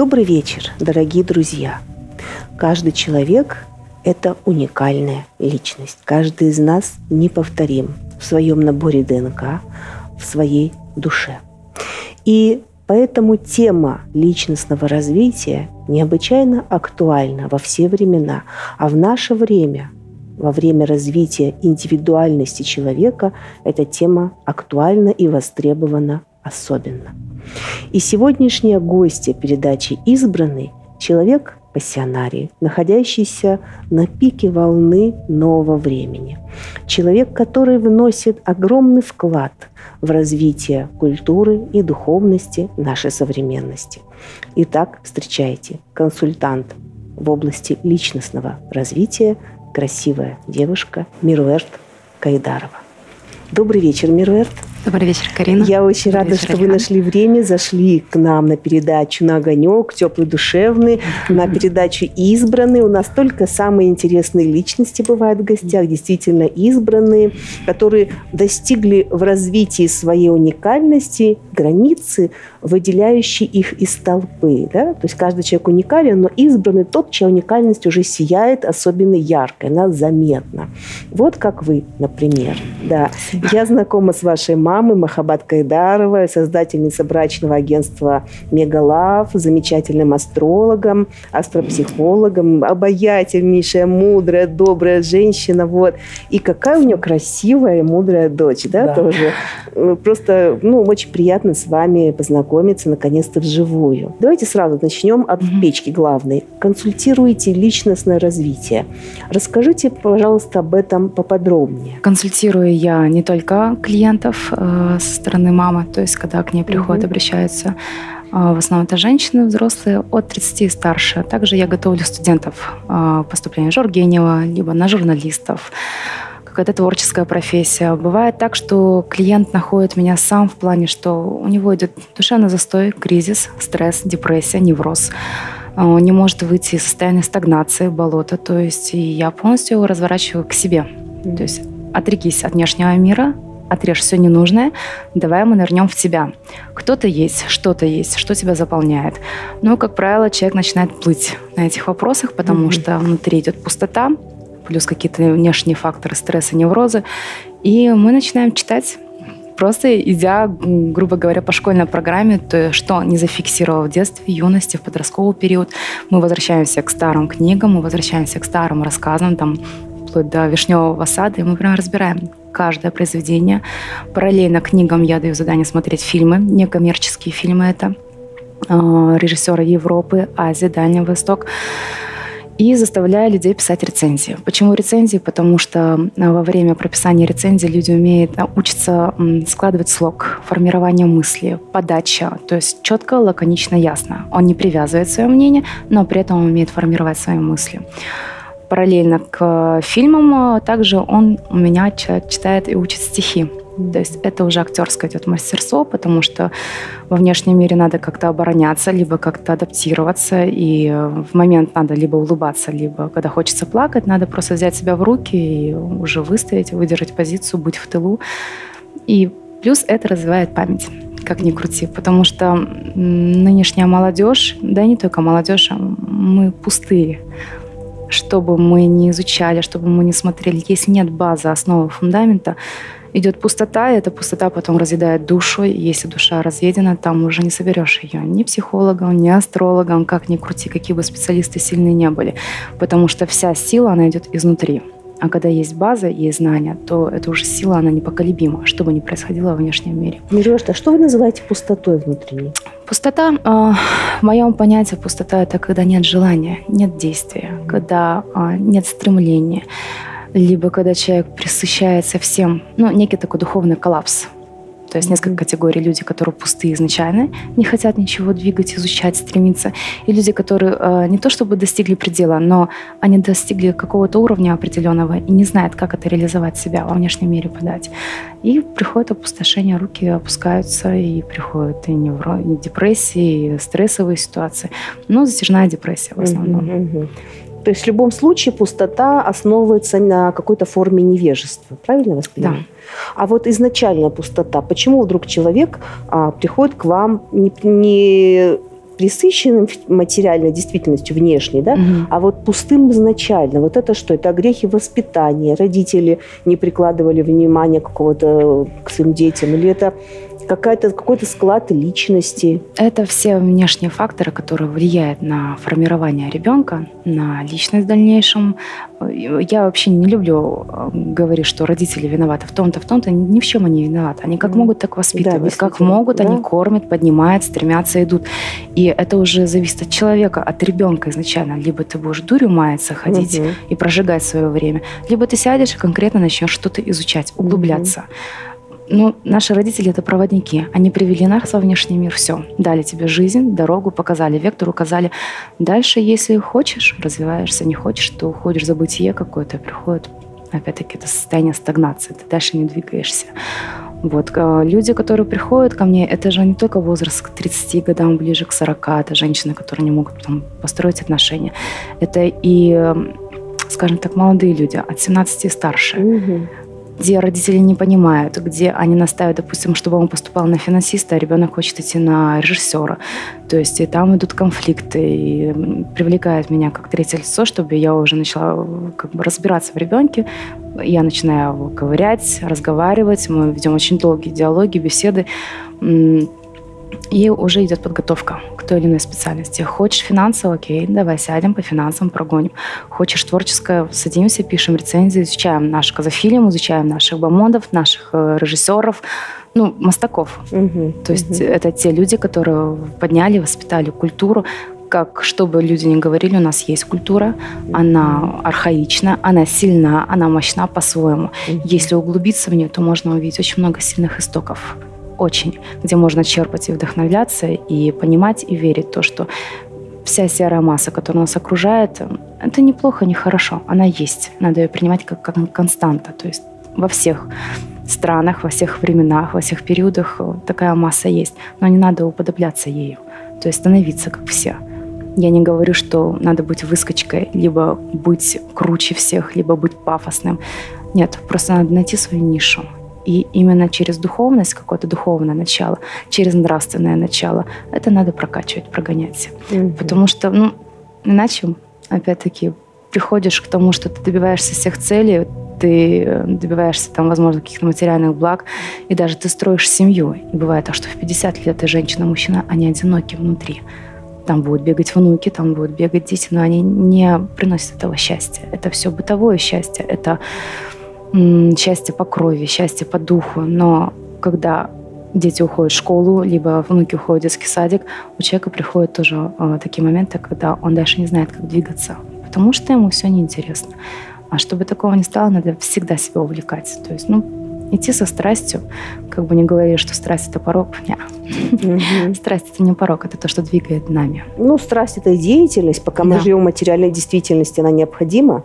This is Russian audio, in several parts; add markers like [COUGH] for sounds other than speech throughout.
Добрый вечер, дорогие друзья. Каждый человек – это уникальная личность. Каждый из нас неповторим в своем наборе ДНК, в своей душе. И поэтому тема личностного развития необычайно актуальна во все времена. А в наше время, во время развития индивидуальности человека, эта тема актуальна и востребована особенно. И сегодняшняя гостья передачи «Избранный» – человек пассионарий, находящийся на пике волны нового времени. Человек, который вносит огромный вклад в развитие культуры и духовности нашей современности. Итак, встречайте консультант в области личностного развития, красивая девушка Мируэрт Кайдарова. Добрый вечер, Мируэрт. Добрый вечер, Карина. Я очень Добрый рада, вечер, что Алихан. вы нашли время, зашли к нам на передачу «На огонек», теплый, душевный, на передачу «Избранные». У нас только самые интересные личности бывают в гостях, действительно избранные, которые достигли в развитии своей уникальности границы, выделяющие их из толпы. Да? То есть каждый человек уникален, но избранный тот, чья уникальность уже сияет особенно ярко, она заметна. Вот как вы, например. Да. Я знакома с вашей мамой, мамы Махабат Кайдарова, создательница брачного агентства Мегалав, замечательным астрологом, астропсихологом, обаятельнейшая, мудрая, добрая женщина. Вот. И какая у нее красивая и мудрая дочь, да, да. тоже. Просто, ну, очень приятно с вами познакомиться, наконец-то, вживую. Давайте сразу начнем от mm-hmm. печки главной. Консультируете личностное развитие. Расскажите, пожалуйста, об этом поподробнее. Консультирую я не только клиентов, э, со стороны мамы, то есть когда к ней приходят, mm-hmm. обращаются. Э, в основном это женщины взрослые от 30 и старше. Также я готовлю студентов э, поступления Жоргенева, либо на журналистов какая-то творческая профессия. Бывает так, что клиент находит меня сам в плане, что у него идет душевный застой, кризис, стресс, депрессия, невроз. Э, он не может выйти из состояния стагнации, болота. То есть я полностью его разворачиваю к себе. То есть отрекись от внешнего мира, отрежь все ненужное, давай мы нырнем в тебя. Кто-то есть, что-то есть, что тебя заполняет. Но, как правило, человек начинает плыть на этих вопросах, потому mm-hmm. что внутри идет пустота, плюс какие-то внешние факторы стресса, неврозы. И мы начинаем читать просто идя, грубо говоря, по школьной программе, то, что не зафиксировал в детстве, юности, в подростковый период, мы возвращаемся к старым книгам, мы возвращаемся к старым рассказам, там, вплоть до «Вишневого сада», и мы прям разбираем каждое произведение. Параллельно книгам я даю задание смотреть фильмы, некоммерческие фильмы это, а, режиссера Европы, Азии, Дальний Восток и заставляю людей писать рецензии. Почему рецензии? Потому что а, во время прописания рецензии люди умеют а, учиться складывать слог, формирование мысли, подача, то есть четко, лаконично, ясно. Он не привязывает свое мнение, но при этом умеет формировать свои мысли параллельно к фильмам, также он у меня читает и учит стихи. То есть это уже актерское идет мастерство, потому что во внешнем мире надо как-то обороняться, либо как-то адаптироваться, и в момент надо либо улыбаться, либо когда хочется плакать, надо просто взять себя в руки и уже выстоять, выдержать позицию, быть в тылу. И плюс это развивает память как ни крути, потому что нынешняя молодежь, да и не только молодежь, а мы пустые что бы мы ни изучали, что бы мы ни смотрели, если нет базы, основы, фундамента, идет пустота, и эта пустота потом разъедает душу. И если душа разъедена, там уже не соберешь ее ни психологом, ни астрологом, как ни крути, какие бы специалисты сильные не были. Потому что вся сила, она идет изнутри. А когда есть база, есть знания, то эта уже сила, она непоколебима, что бы ни происходило во внешнем мире. Мирошка, а что вы называете пустотой внутренней? Пустота, э, в моем понятии пустота – это когда нет желания, нет действия, когда э, нет стремления, либо когда человек присыщается всем, ну, некий такой духовный коллапс – то есть несколько категорий. Люди, которые пустые изначально, не хотят ничего двигать, изучать, стремиться. И люди, которые э, не то чтобы достигли предела, но они достигли какого-то уровня определенного и не знают, как это реализовать себя во внешнем мире подать. И приходит опустошение, руки опускаются, и приходят и, невро, и депрессии, и стрессовые ситуации. Но затяжная депрессия в основном. Mm-hmm. То есть в любом случае пустота основывается на какой-то форме невежества. Правильно вас понимаю? Да. А вот изначальная пустота, почему вдруг человек а, приходит к вам не, не присыщенным материальной действительностью внешней, да, угу. а вот пустым изначально. Вот это что? Это грехи воспитания. Родители не прикладывали внимания какого-то к своим детям. Или это какая-то, какой-то склад личности. Это все внешние факторы, которые влияют на формирование ребенка, на личность в дальнейшем. Я вообще не люблю э, говорить, что родители виноваты в том-то, в том-то. Ни в чем они виноваты. Они как могут, так воспитывают. Да, как могут, да? они кормят, поднимают, стремятся, идут. И это уже зависит от человека, от ребенка изначально. Либо ты будешь дурью маяться, ходить угу. и прожигать свое время, либо ты сядешь и конкретно начнешь что-то изучать, углубляться. Угу. Ну, наши родители – это проводники. Они привели нас во внешний мир, все. Дали тебе жизнь, дорогу, показали вектор, указали. Дальше, если хочешь, развиваешься, не хочешь, то уходишь за бытие какое-то, приходит, опять-таки, это состояние стагнации, ты дальше не двигаешься. Вот. А люди, которые приходят ко мне, это же не только возраст к 30 годам, ближе к 40, это женщины, которые не могут потом построить отношения. Это и, скажем так, молодые люди, от 17 и старше. Угу где родители не понимают, где они настаивают, допустим, чтобы он поступал на финансиста, а ребенок хочет идти на режиссера. То есть и там идут конфликты, и привлекает меня как третье лицо, чтобы я уже начала как бы разбираться в ребенке. Я начинаю его ковырять, разговаривать, мы ведем очень долгие диалоги, беседы и уже идет подготовка к той или иной специальности. Хочешь финансово, окей, давай сядем по финансам, прогоним. Хочешь творческое, садимся, пишем рецензии, изучаем наш казафильм, изучаем наших бомондов, наших э, режиссеров, ну, мастаков. Угу, То есть угу. это те люди, которые подняли, воспитали культуру, как чтобы люди не говорили, у нас есть культура, она архаична, она сильна, она мощна по-своему. Если углубиться в нее, то можно увидеть очень много сильных истоков очень, где можно черпать и вдохновляться, и понимать, и верить то, что вся серая масса, которая нас окружает, это неплохо, не хорошо. Она есть. Надо ее принимать как, как константа. То есть во всех странах, во всех временах, во всех периодах такая масса есть. Но не надо уподобляться ею. То есть становиться как все. Я не говорю, что надо быть выскочкой, либо быть круче всех, либо быть пафосным. Нет, просто надо найти свою нишу и именно через духовность, какое-то духовное начало, через нравственное начало, это надо прокачивать, прогонять. Mm-hmm. Потому что, ну, иначе, опять-таки, приходишь к тому, что ты добиваешься всех целей, ты добиваешься там, возможно, каких-то материальных благ, и даже ты строишь семью. И бывает так, что в 50 лет ты женщина, мужчина, они одиноки внутри. Там будут бегать внуки, там будут бегать дети, но они не приносят этого счастья. Это все бытовое счастье, это счастье по крови, счастье по духу. Но когда дети уходят в школу, либо внуки уходят в детский садик, у человека приходят тоже э, такие моменты, когда он дальше не знает, как двигаться, потому что ему все неинтересно. А чтобы такого не стало, надо всегда себя увлекать. То есть, ну, идти со страстью, как бы не говорили, что страсть это порог. Нет. [LAUGHS] Страсть это не порог, это то, что двигает нами. Ну, страсть это деятельность, пока мы живем в материальной действительности, она необходима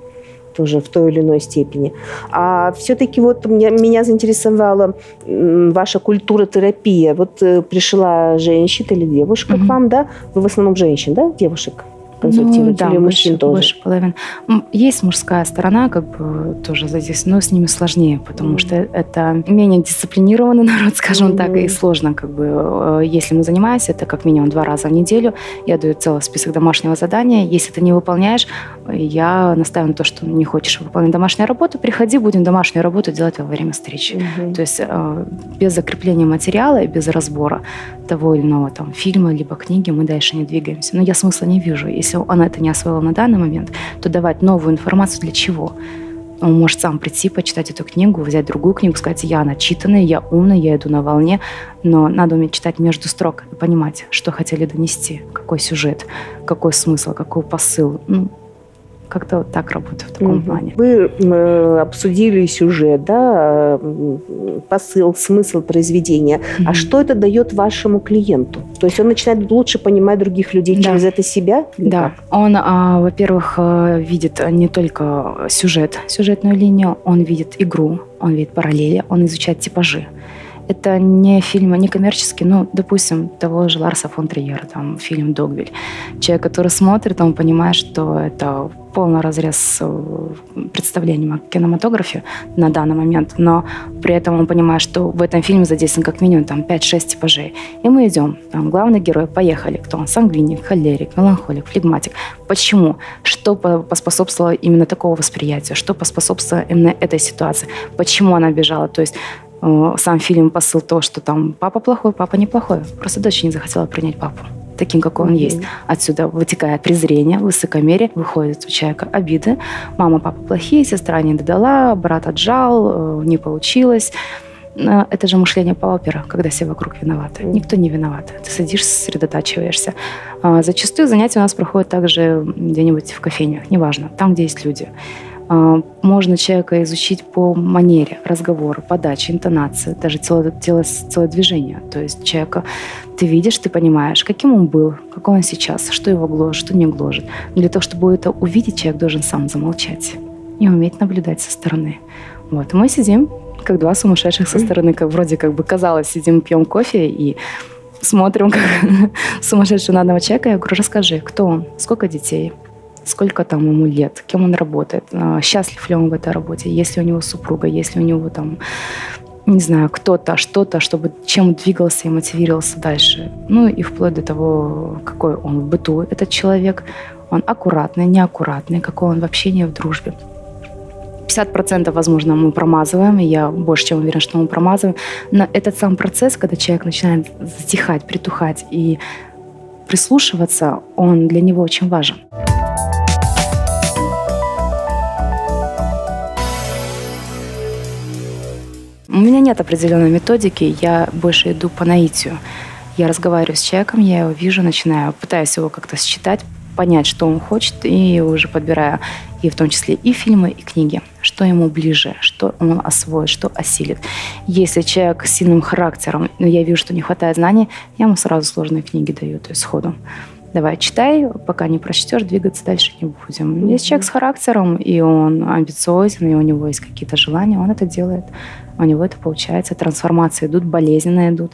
тоже в той или иной степени. А все-таки вот меня, меня заинтересовала ваша культура терапия. Вот э, пришла женщина или девушка угу. к вам, да? Вы в основном женщин, да, девушек? Консультируете ну, да, или мужчин больше, тоже? больше половины. Есть мужская сторона, как бы тоже здесь, но с ними сложнее, потому mm что это менее дисциплинированный [LAUGHS] народ, скажем mm так, и сложно, как бы, э, если мы занимаемся, это как минимум два раза в неделю, я даю целый список домашнего задания, если ты не выполняешь, я настаиваю на то, что не хочешь выполнять домашнюю работу, приходи, будем домашнюю работу делать во время встречи. mm То есть э, без закрепления материала и без разбора того или иного там фильма, либо книги мы дальше не двигаемся. Но я смысла не вижу. Если он это не освоил на данный момент, то давать новую информацию для чего? Он может сам прийти, почитать эту книгу, взять другую книгу, сказать, я начитанный, я умный, я иду на волне, но надо уметь читать между строк и понимать, что хотели донести, какой сюжет, какой смысл, какой посыл. Ну, как-то вот так работаю в таком угу. плане. Вы э, обсудили сюжет, да, посыл, смысл произведения. Угу. А что это дает вашему клиенту? То есть он начинает лучше понимать других людей да. через это себя? Да. Как? Он, а, во-первых, э, видит не только сюжет, сюжетную линию, он видит игру, он видит параллели, он изучает типажи. Это не фильмы, не коммерческие, ну, допустим, того же Ларса фон Триера, там, фильм «Догвиль». Человек, который смотрит, он понимает, что это полный разрез э, представлением о кинематографе на данный момент, но при этом он понимает, что в этом фильме задействован как минимум там 5-6 типажей. И мы идем, там главный герой, поехали, кто он, сангвиник, холерик, меланхолик, флегматик. Почему? Что поспособствовало именно такого восприятия? Что поспособствовало именно этой ситуации? Почему она бежала? То есть сам фильм посыл то, что там папа плохой, папа неплохой. Просто дочь не захотела принять папу таким, какой он mm-hmm. есть. Отсюда вытекает презрение, высокомерие, выходит у человека обиды. Мама, папа плохие, сестра не додала, брат отжал, э, не получилось. Э, это же мышление паупера, когда все вокруг виноваты. Никто не виноват. Ты садишься, сосредотачиваешься. А, зачастую занятия у нас проходят также где-нибудь в кофейнях, неважно, там, где есть люди. А, можно человека изучить по манере разговора, подаче, интонации, даже тело, тело, телодвижения. То есть человека ты видишь, ты понимаешь, каким он был, какой он сейчас, что его гложет, что не гложет. Но для того, чтобы это увидеть, человек должен сам замолчать и уметь наблюдать со стороны. Вот. И мы сидим, как два сумасшедших со стороны, как вроде как бы казалось, сидим, пьем кофе и смотрим, как [LAUGHS] сумасшедший на одного человека. Я говорю, расскажи, кто он, сколько детей, сколько там ему лет, кем он работает, а, счастлив ли он в этой работе, есть ли у него супруга, есть ли у него там не знаю, кто-то, что-то, чтобы чем двигался и мотивировался дальше. Ну и вплоть до того, какой он в быту, этот человек. Он аккуратный, неаккуратный, какой он в общении, в дружбе. 50% возможно мы промазываем, и я больше чем уверена, что мы промазываем. Но этот сам процесс, когда человек начинает затихать, притухать и прислушиваться, он для него очень важен. У меня нет определенной методики, я больше иду по наитию. Я разговариваю с человеком, я его вижу, начинаю, пытаюсь его как-то считать, понять, что он хочет, и уже подбираю и в том числе и фильмы, и книги, что ему ближе, что он освоит, что осилит. Если человек с сильным характером, но я вижу, что не хватает знаний, я ему сразу сложные книги даю, то есть сходу. Давай, читай, пока не прочтешь, двигаться дальше не будем. Если человек с характером, и он амбициозен, и у него есть какие-то желания, он это делает у него это получается. Трансформации идут, болезненно идут.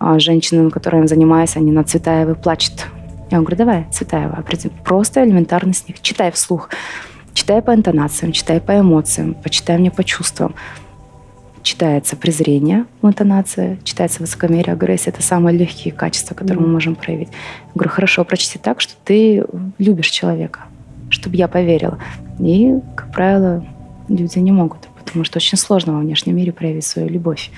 А женщины, которыми занимаюсь, они на Цветаевой плачут. Я говорю, давай, Цветаева, просто элементарно с них. Читай вслух. Читай по интонациям, читай по эмоциям, почитай мне по чувствам. Читается презрение в интонации, читается высокомерие, агрессия. Это самые легкие качества, которые mm-hmm. мы можем проявить. Я говорю, хорошо, прочти так, что ты любишь человека, чтобы я поверила. И, как правило, люди не могут потому что очень сложно во внешнем мире проявить свою любовь.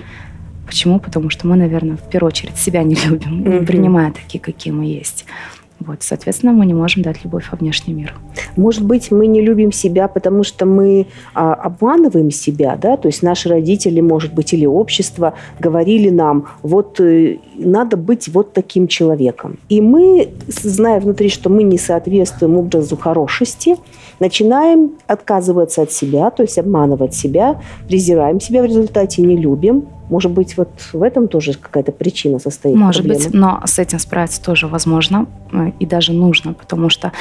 Почему? Потому что мы, наверное, в первую очередь себя не любим, mm-hmm. принимая такие, какие мы есть. Вот, соответственно, мы не можем дать любовь во внешний мир. Может быть, мы не любим себя, потому что мы а, обманываем себя, да? То есть наши родители, может быть, или общество говорили нам, вот э, надо быть вот таким человеком. И мы, зная внутри, что мы не соответствуем образу хорошести, начинаем отказываться от себя, то есть обманывать себя, презираем себя в результате, не любим, может быть, вот в этом тоже какая-то причина состоит? Может проблема? быть, но с этим справиться тоже возможно э, и даже нужно, потому что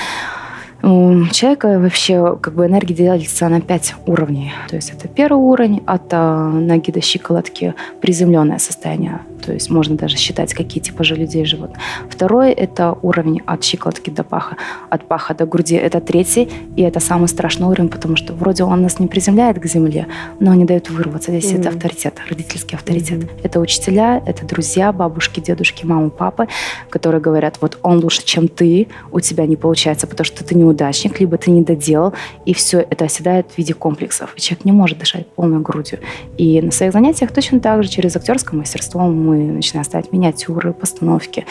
у человека вообще как бы энергия делится на пять уровней. То есть это первый уровень от ноги до щиколотки, приземленное состояние то есть можно даже считать, какие типажи людей живут. Второй – это уровень от щиколотки до паха, от паха до груди. Это третий, и это самый страшный уровень, потому что вроде он нас не приземляет к земле, но не дает вырваться. Здесь mm-hmm. это авторитет, родительский авторитет. Mm-hmm. Это учителя, это друзья, бабушки, дедушки, мамы, папы, которые говорят, вот он лучше, чем ты, у тебя не получается, потому что ты неудачник, либо ты не доделал, и все это оседает в виде комплексов. Человек не может дышать полной грудью. И на своих занятиях точно так же через актерское мастерство мы начинаем ставить миниатюры, постановки.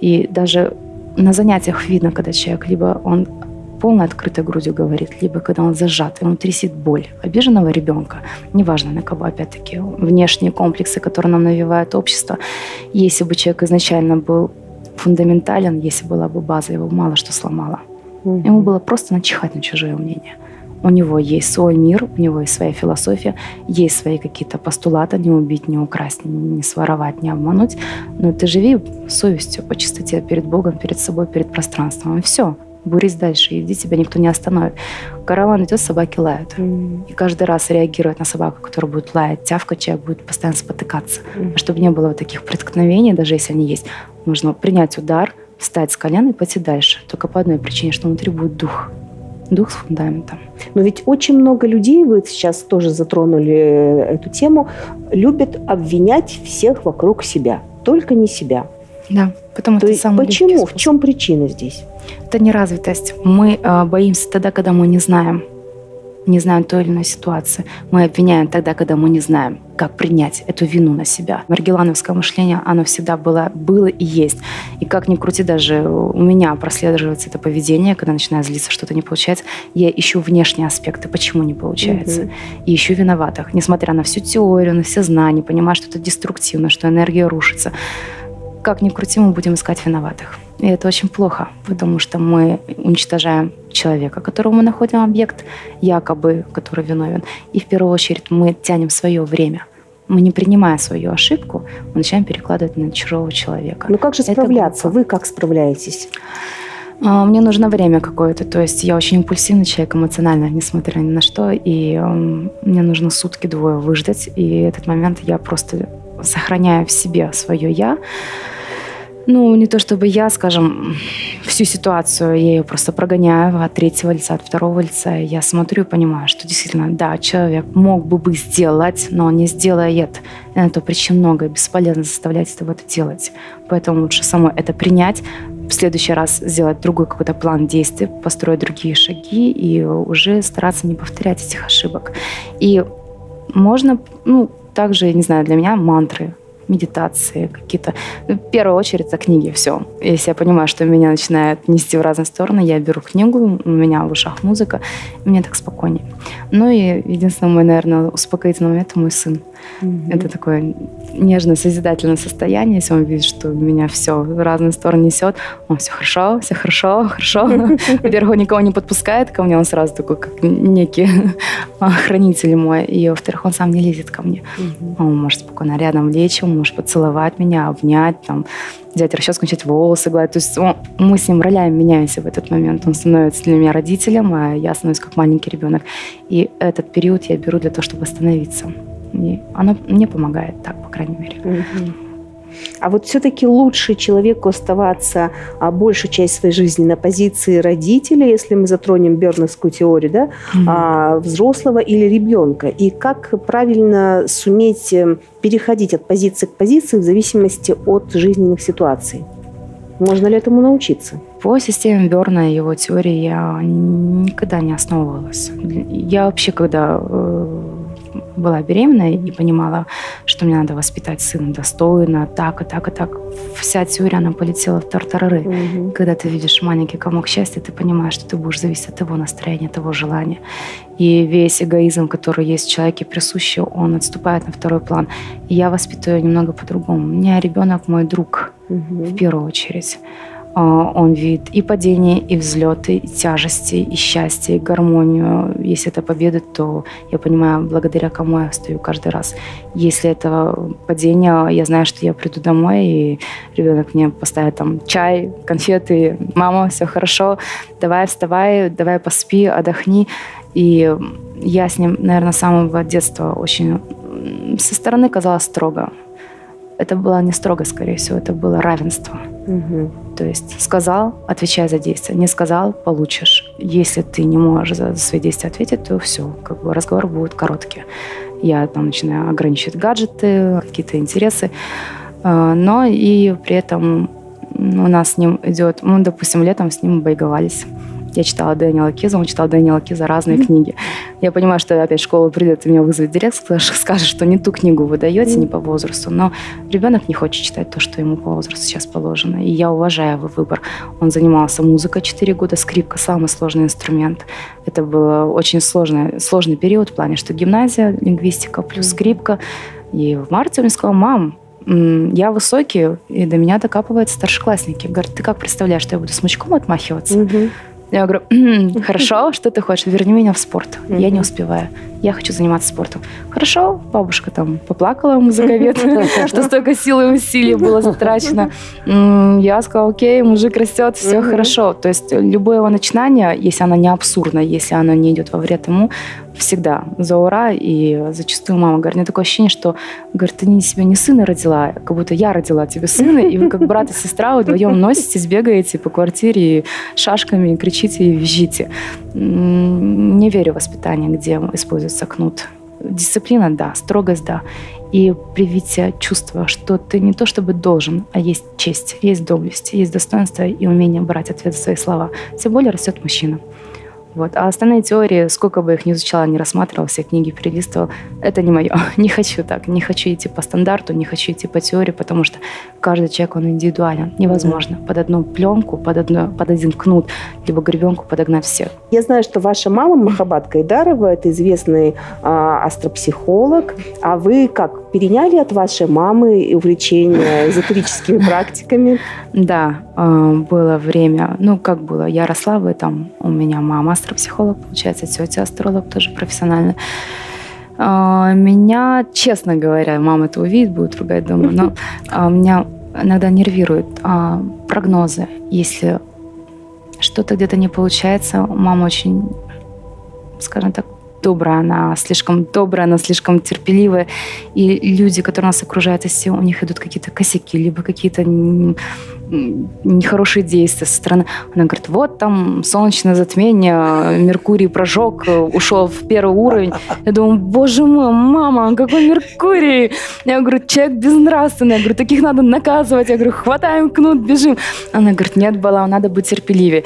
И даже на занятиях видно, когда человек либо он полной открытой грудью говорит, либо когда он зажат, ему трясет боль обиженного ребенка, неважно на кого, опять-таки, внешние комплексы, которые нам навевает общество. Если бы человек изначально был фундаментален, если была бы база, его мало что сломало. Ему было просто начихать на чужое мнение. У него есть свой мир, у него есть своя философия, есть свои какие-то постулаты, не убить, не украсть, не своровать, не обмануть. Но ты живи совестью, по чистоте перед Богом, перед собой, перед пространством, и все. бурись дальше, иди, тебя никто не остановит. Караван идет, собаки лают. Mm. И каждый раз реагирует на собаку, которая будет лаять, тявкать, человек будет постоянно спотыкаться. Mm. Чтобы не было вот таких преткновений, даже если они есть, нужно принять удар, встать с колен и пойти дальше. Только по одной причине, что внутри будет дух. Дух с фундаментом. Но ведь очень много людей, вы сейчас тоже затронули эту тему, любят обвинять всех вокруг себя, только не себя. Да, потому То это самый Почему? В чем причина здесь? Это неразвитость. Мы э, боимся тогда, когда мы не знаем не знаем той или иной ситуации. Мы обвиняем тогда, когда мы не знаем, как принять эту вину на себя. Маргелановское мышление, оно всегда было, было и есть. И как ни крути, даже у меня прослеживается это поведение, когда начинаю злиться, что-то не получается, я ищу внешние аспекты, почему не получается. Угу. И ищу виноватых. Несмотря на всю теорию, на все знания, понимаю, что это деструктивно, что энергия рушится. Как ни крути, мы будем искать виноватых. И это очень плохо, потому что мы уничтожаем человека, которого мы находим объект, якобы, который виновен. И в первую очередь мы тянем свое время. Мы не принимая свою ошибку, мы начинаем перекладывать на чужого человека. Ну как же справляться? Вы как справляетесь? А, мне нужно время какое-то, то есть я очень импульсивный человек, эмоционально, несмотря ни на что, и мне нужно сутки-двое выждать, и этот момент я просто сохраняю в себе свое «я», ну, не то чтобы я, скажем, всю ситуацию, я ее просто прогоняю от третьего лица, от второго лица. Я смотрю и понимаю, что действительно, да, человек мог бы бы сделать, но он не сделает. И на то причин много, и бесполезно заставлять его это делать. Поэтому лучше самой это принять, в следующий раз сделать другой какой-то план действий, построить другие шаги и уже стараться не повторять этих ошибок. И можно, ну, также, не знаю, для меня мантры медитации какие-то. Ну, в первую очередь это книги, все. Если я понимаю, что меня начинает нести в разные стороны, я беру книгу, у меня в ушах музыка, и мне так спокойнее. Ну и единственное мой, наверное, успокоительный момент – мой сын. Mm-hmm. Это такое нежное, созидательное состояние, если он видит, что меня все в разные стороны несет, он все хорошо, все хорошо, хорошо. [LAUGHS] Во-первых, он никого не подпускает ко мне, он сразу такой, как некий [LAUGHS] хранитель мой. И, во-вторых, он сам не лезет ко мне. Он может спокойно рядом лечь, он может поцеловать меня, обнять, там, взять расческу, начать волосы гладить. То есть он, мы с ним ролями меняемся в этот момент. Он становится для меня родителем, а я становлюсь как маленький ребенок. И этот период я беру для того, чтобы восстановиться. И оно мне помогает так, по крайней мере. А вот все-таки лучше человеку оставаться а, большую часть своей жизни на позиции родителя, если мы затронем берновскую теорию, да, mm-hmm. а, взрослого или ребенка. И как правильно суметь э, переходить от позиции к позиции в зависимости от жизненных ситуаций? Можно ли этому научиться? По системе Берна и его теории я никогда не основывалась. Я вообще, когда э, была беременна и понимала, что мне надо воспитать сына достойно, так и так и так. Вся теория, она полетела в тартарары. Угу. Когда ты видишь маленький комок счастья, ты понимаешь, что ты будешь зависеть от его настроения, того желания. И весь эгоизм, который есть в человеке присущий, он отступает на второй план. И я воспитываю немного по-другому. У меня ребенок мой друг угу. в первую очередь. А, он видит и падения, и взлеты, и тяжести, и счастье, и гармонию. Если это победа, то я понимаю, благодаря кому я стою каждый раз. Если это падение, я знаю, что я приду домой, и ребенок мне поставит там чай, конфеты. Мама, все хорошо, давай вставай, давай поспи, отдохни. И я с ним, наверное, с самого детства очень со стороны казалось строго. Это было не строго, скорее всего, это было равенство. Угу. То есть сказал, отвечай за действия. Не сказал, получишь. Если ты не можешь за свои действия ответить, то все, как бы разговор будет короткий. Я там начинаю ограничивать гаджеты, какие-то интересы. А, но и при этом у нас с ним идет, мы, допустим, летом с ним байговались. Я читала Дэниела Киза, он читал Дэниела Киза разные mm-hmm. книги. Я понимаю, что опять школа придет и меня вызовет директ, [LAUGHS] скажет, что не ту книгу вы даете, mm-hmm. не по возрасту. Но ребенок не хочет читать то, что ему по возрасту сейчас положено. И я уважаю его выбор. Он занимался музыкой 4 года, скрипка – самый сложный инструмент. Это был очень сложный, сложный период в плане, что гимназия, лингвистика плюс скрипка. И в марте он мне сказал, мам, я высокий, и до меня докапываются старшеклассники. Говорят, ты как представляешь, что я буду смычком отмахиваться? Угу. Я говорю, хорошо, что ты хочешь? Верни меня в спорт. Я не успеваю. Я хочу заниматься спортом. Хорошо, бабушка там поплакала ковет, [LAUGHS] что столько силы и усилий было затрачено. Я сказала, окей, мужик растет, все хорошо. То есть любое его начинание, если оно не абсурдно, если оно не идет во вред ему, всегда за ура. И зачастую мама говорит, у меня такое ощущение, что, говорит, ты не себе не сына родила, как будто я родила тебе сына, и вы как брат и сестра вдвоем носитесь, бегаете по квартире и шашками кричите и визжите. Не верю в воспитание, где используется кнут. Дисциплина, да, строгость, да. И привитие чувства, что ты не то чтобы должен, а есть честь, есть доблесть, есть достоинство и умение брать ответ за свои слова. Тем более растет мужчина. Вот. А остальные теории, сколько бы их ни изучала, не рассматривала, все книги перелистывала, это не мое. [LAUGHS] Не хочу так. Не хочу идти по стандарту, не хочу идти по теории, потому что каждый человек, он индивидуален. Невозможно под одну пленку, под, одно, под один кнут, либо гребенку подогнать всех. Я знаю, что ваша мама Махабат Кайдарова, это известный а, астропсихолог. А вы как, переняли от вашей мамы увлечение эзотерическими практиками? Да, а, было время, ну как было, я росла в этом, у меня мама астропсихолог, получается, тетя астролог тоже профессионально. А, меня, честно говоря, мама это увидит, будет ругать дома, но а, меня иногда нервируют прогнозы, если что-то где-то не получается, мама очень, скажем так, добрая, она слишком добрая, она слишком терпеливая. И люди, которые нас окружают, если у них идут какие-то косяки, либо какие-то нехорошие действия со стороны. Она говорит, вот там солнечное затмение, Меркурий прожег, ушел в первый уровень. Я думаю, боже мой, мама, какой Меркурий? Я говорю, человек безнравственный. Я говорю, таких надо наказывать. Я говорю, хватаем кнут, бежим. Она говорит, нет, Балау, надо быть терпеливее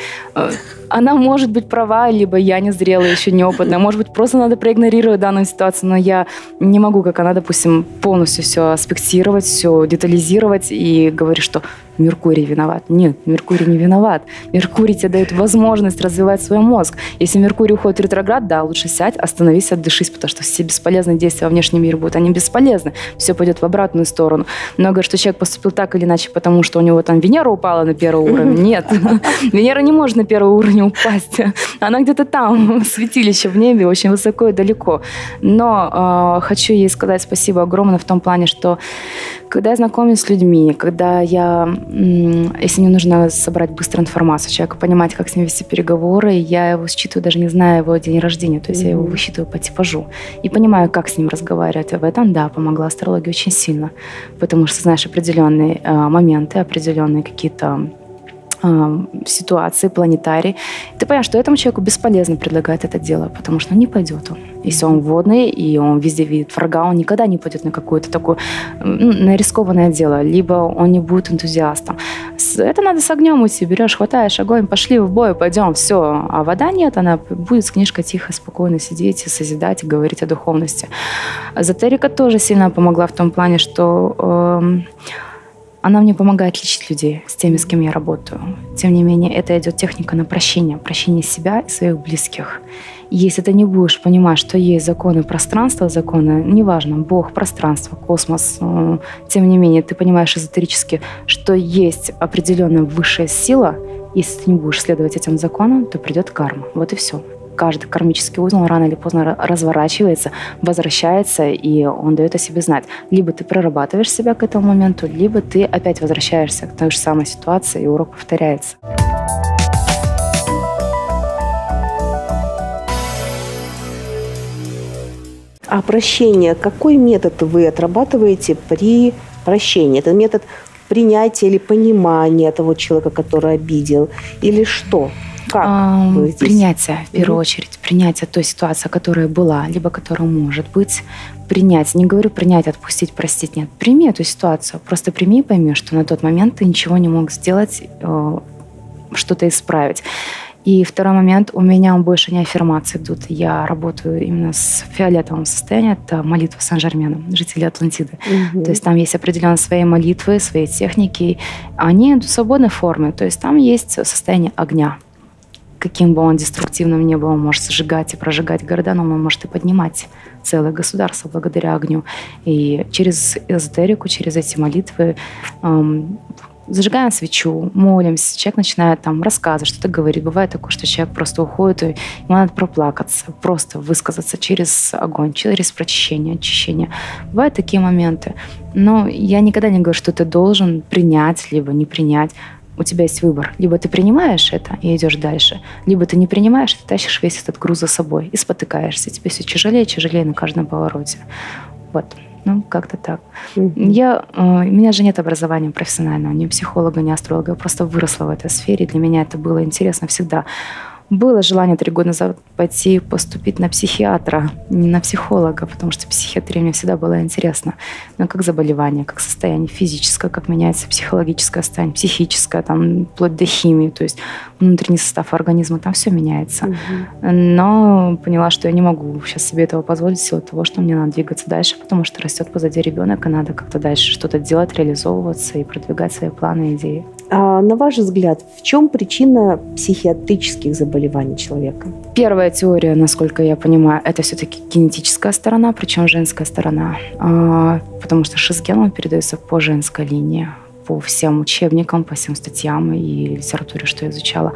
она может быть права, либо я не зрелая, еще неопытная. Может быть, просто надо проигнорировать данную ситуацию, но я не могу, как она, допустим, полностью все аспектировать, все детализировать и говорить, что Меркурий виноват. Нет, Меркурий не виноват. Меркурий тебе дает возможность развивать свой мозг. Если Меркурий уходит в ретроград, да, лучше сядь, остановись, отдышись, потому что все бесполезные действия во внешнем мире будут. Они бесполезны. Все пойдет в обратную сторону. Но говорят, что человек поступил так или иначе, потому что у него там Венера упала на первый уровень. [LAUGHS] Нет. [LAUGHS] Венера не может на первый уровень упасть. Она где-то там, [LAUGHS] святилище в небе, очень высоко и далеко. Но э, хочу ей сказать спасибо огромное в том плане, что когда я знакомлюсь с людьми, когда я, если мне нужно собрать быстро информацию человека, понимать, как с ним вести переговоры, я его считываю, даже не зная его день рождения, то есть mm-hmm. я его высчитываю по типажу и понимаю, как с ним разговаривать. И в этом, да, помогла астрология очень сильно, потому что знаешь определенные э, моменты, определенные какие-то э, ситуации, планетарий. Ты понимаешь, что этому человеку бесполезно предлагать это дело, потому что не пойдет он. Если он водный, и он везде видит врага, он никогда не пойдет на какое-то такое ну, на рискованное дело, либо он не будет энтузиастом. Это надо с огнем идти, берешь, хватаешь огонь, пошли в бой, пойдем, все. А вода нет, она будет с книжкой тихо, спокойно сидеть и созидать, и говорить о духовности. Эзотерика тоже сильно помогла в том плане, что э, она мне помогает лечить людей с теми, с кем я работаю. Тем не менее, это идет техника на прощение, прощение себя и своих близких. Если ты не будешь понимать, что есть законы пространства, законы, неважно, Бог, пространство, космос, э, тем не менее, ты понимаешь эзотерически, что есть определенная высшая сила, если ты не будешь следовать этим законам, то придет карма. Вот и все каждый кармический узел рано или поздно разворачивается, возвращается, и он дает о себе знать. Либо ты прорабатываешь себя к этому моменту, либо ты опять возвращаешься к той же самой ситуации, и урок повторяется. А прощение, какой метод вы отрабатываете при прощении? Это метод принятия или понимания того человека, который обидел, или что? Как а, Принятие, в первую mm-hmm. очередь, принятие той ситуации, которая была, либо которая может быть, принять. Не говорю принять, отпустить, простить, нет. Прими эту ситуацию, просто прими и пойми, что на тот момент ты ничего не мог сделать, э, что-то исправить. И второй момент, у меня больше не аффирмации идут. Я работаю именно с фиолетовым состоянием, это молитва Сан-Жермена, жители Атлантиды. Угу. То есть там есть определенные свои молитвы, свои техники. Они идут в свободной форме. То есть там есть состояние огня каким бы он деструктивным ни был, он может сжигать и прожигать города, но он может и поднимать целое государство благодаря огню. И через эзотерику, через эти молитвы эм, зажигаем свечу, молимся, человек начинает там рассказывать, что-то говорить. Бывает такое, что человек просто уходит, и ему надо проплакаться, просто высказаться через огонь, через прочищение, очищение. Бывают такие моменты. Но я никогда не говорю, что ты должен принять, либо не принять. У тебя есть выбор. Либо ты принимаешь это и идешь дальше, либо ты не принимаешь, ты тащишь весь этот груз за собой и спотыкаешься. Тебе все тяжелее и тяжелее на каждом повороте. Вот. Ну, как-то так. Mm-hmm. Я, э, у меня же нет образования профессионального, ни психолога, ни астролога. Я просто выросла в этой сфере. Для меня это было интересно всегда. Было желание три года назад пойти поступить на психиатра, не на психолога, потому что психиатрия мне всегда была интересна. Но как заболевание, как состояние физическое, как меняется психологическое состояние, психическое, там, вплоть до химии, то есть внутренний состав организма, там все меняется. Угу. Но поняла, что я не могу сейчас себе этого позволить в силу того, что мне надо двигаться дальше, потому что растет позади ребенок, и надо как-то дальше что-то делать, реализовываться и продвигать свои планы и идеи. А на ваш взгляд, в чем причина психиатрических заболеваний человека? Первая теория, насколько я понимаю, это все-таки генетическая сторона, причем женская сторона, а, потому что шизген он передается по женской линии по всем учебникам, по всем статьям и литературе, что я изучала.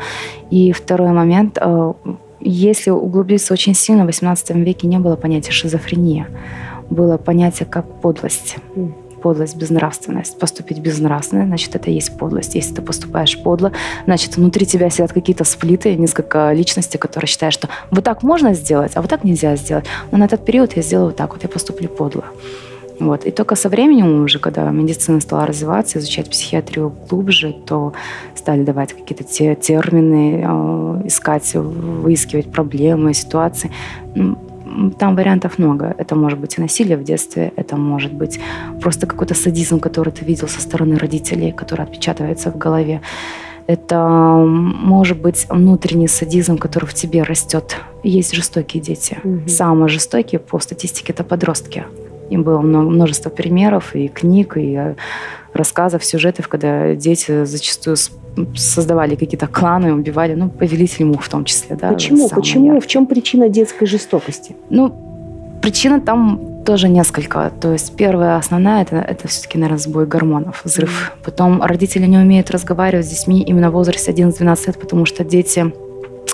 И второй момент, а, если углубиться очень сильно, в XVIII веке не было понятия шизофрения, было понятие как подлость подлость, безнравственность. Поступить безнравственно, значит, это есть подлость. Если ты поступаешь подло, значит, внутри тебя сидят какие-то сплиты, несколько личностей, которые считают, что вот так можно сделать, а вот так нельзя сделать. Но на этот период я сделаю вот так, вот я поступлю подло. Вот. И только со временем уже, когда медицина стала развиваться, изучать психиатрию глубже, то стали давать какие-то те термины, э, искать, выискивать проблемы, ситуации там вариантов много. Это может быть и насилие в детстве, это может быть просто какой-то садизм, который ты видел со стороны родителей, который отпечатывается в голове. Это может быть внутренний садизм, который в тебе растет. Есть жестокие дети. Угу. Самые жестокие по статистике это подростки. Им было множество примеров и книг, и э, рассказов, сюжетов, когда дети зачастую создавали какие-то кланы, убивали, ну, повелитель мух в том числе. Да, Почему? Почему? Яркий. В чем причина детской жестокости? Ну, причина там тоже несколько. То есть первая основная это, это все-таки, наверное, сбой гормонов, взрыв. Потом родители не умеют разговаривать с детьми именно в возрасте 11-12 лет, потому что дети,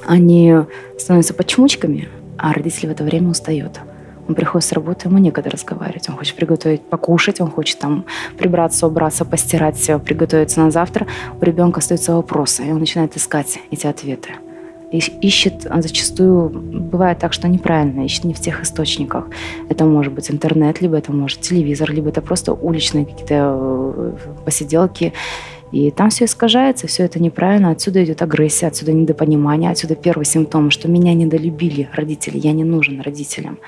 они становятся почмучками, а родители в это время устают. Он приходит с работы, ему некогда разговаривать. Он хочет приготовить покушать, он хочет там прибраться, убраться, постирать, приготовиться на завтра. У ребенка остаются вопросы, и он начинает искать эти ответы. И ищет а зачастую, бывает так, что неправильно, ищет не в тех источниках. Это может быть интернет, либо это может телевизор, либо это просто уличные какие-то э, посиделки. И там все искажается, все это неправильно. Отсюда идет агрессия, отсюда недопонимание, отсюда первый симптом, что меня недолюбили родители, я не нужен родителям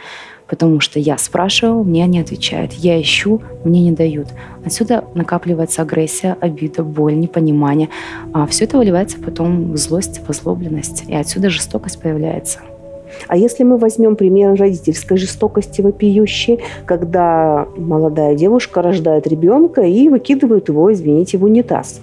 потому что я спрашиваю, мне не отвечают. Я ищу, мне не дают. Отсюда накапливается агрессия, обида, боль, непонимание. А все это выливается потом в злость, в озлобленность. И отсюда жестокость появляется. А если мы возьмем пример родительской жестокости вопиющей, когда молодая девушка рождает ребенка и выкидывает его, извините, в унитаз.